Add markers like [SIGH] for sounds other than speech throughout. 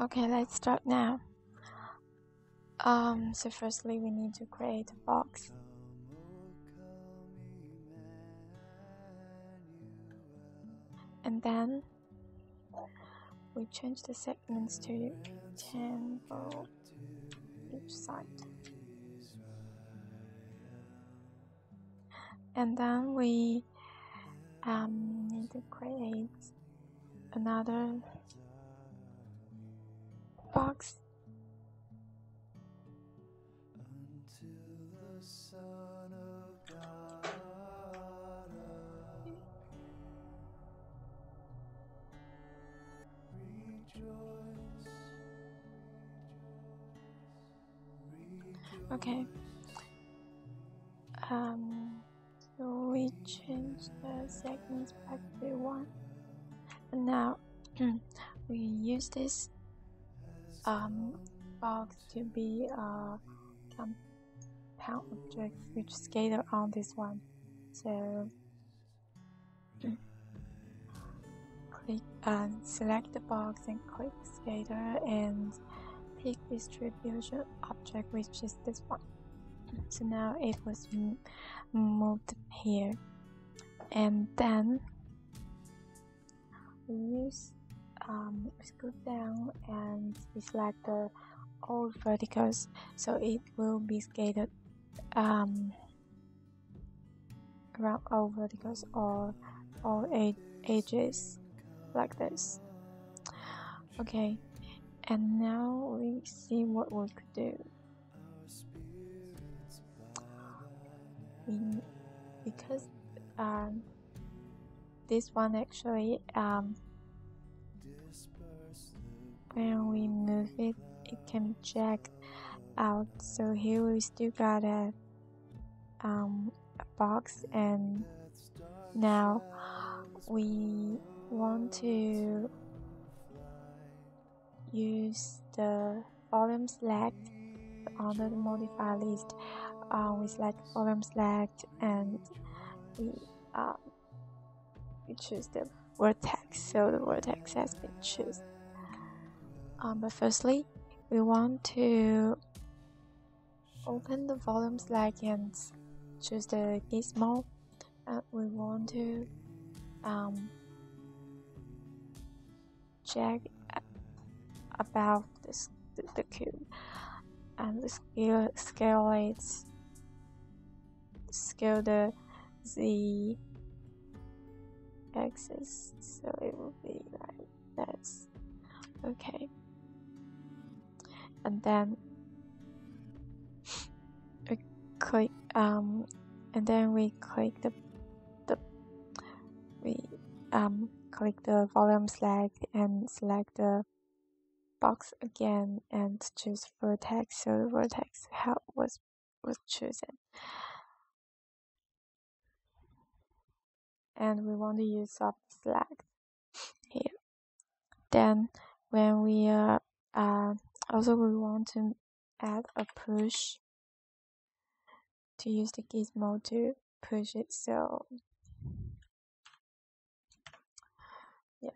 Okay, let's start now. Um, so firstly we need to create a box. And then we change the segments to 10 for each side. And then we um, need to create another box. Okay. Um so we change the segments back to one. And now [CLEARS THROAT] we use this um, box to be a compound object which scatter on this one. So click and select the box and click scatter and pick distribution object which is this one. So now it was moved here and then use um, scroll down and select the all verticals so it will be scattered um, around all verticals or all edges like this. Okay and now we see what we could do. We, because um, this one actually um, when we move it, it can jacked out. So here we still got a, um, a box and now we want to use the volume select under the modify list. Uh, we select volume select and we uh, we choose the vertex. So the vertex has been chosen. Um, but firstly, we want to open the volume select and choose the gizmo. And we want to um, check about this, the, the cube and the scale scale it scale the z axis. So it will be like this. Okay and then we click um and then we click the the we um click the volume select and select the box again and choose vertex. So the vertex help was was chosen. And we want to use soft select here. Then when we uh, uh also we want to add a push to use the gizmo to push it so yeah.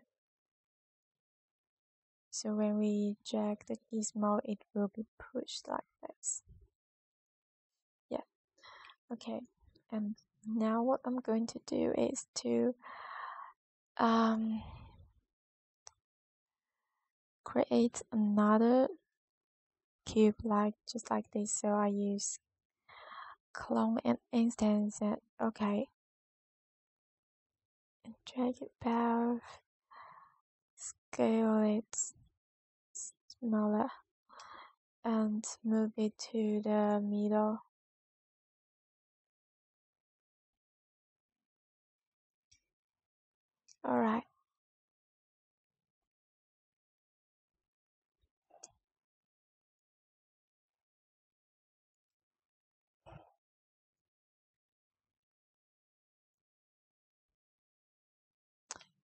So when we drag the gizmo it will be pushed like this. Yeah. Okay. And now what I'm going to do is to um, create another cube like just like this. So I use clone and instance and okay. And drag it back. Scale it smaller and move it to the middle. All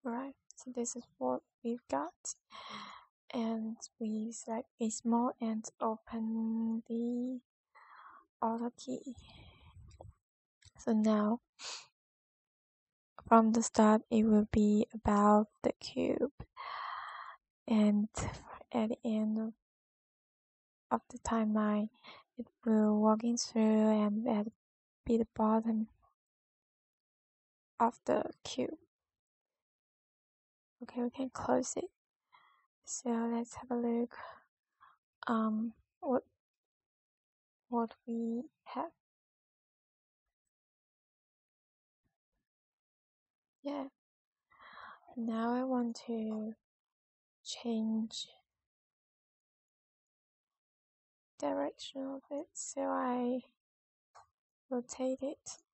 right so this is what we've got. And we select Gizmo and open the auto key. So now, from the start, it will be about the cube. And at the end of, of the timeline it will walking through and at be the bottom of the cube okay we can close it. So let's have a look um what what we have. Yeah. Now I want to change direction of it so I rotate it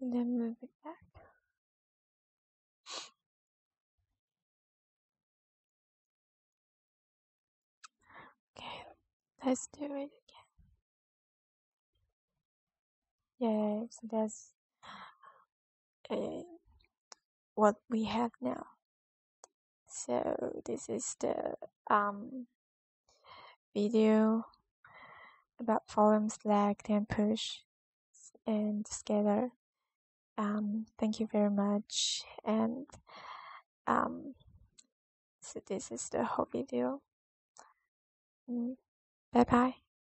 and then move it back. Okay let's do it again. Yeah so that's uh, what we have now. So this is the um video about volume select and push and scatter um thank you very much. And um so this is the whole video. Mm, bye bye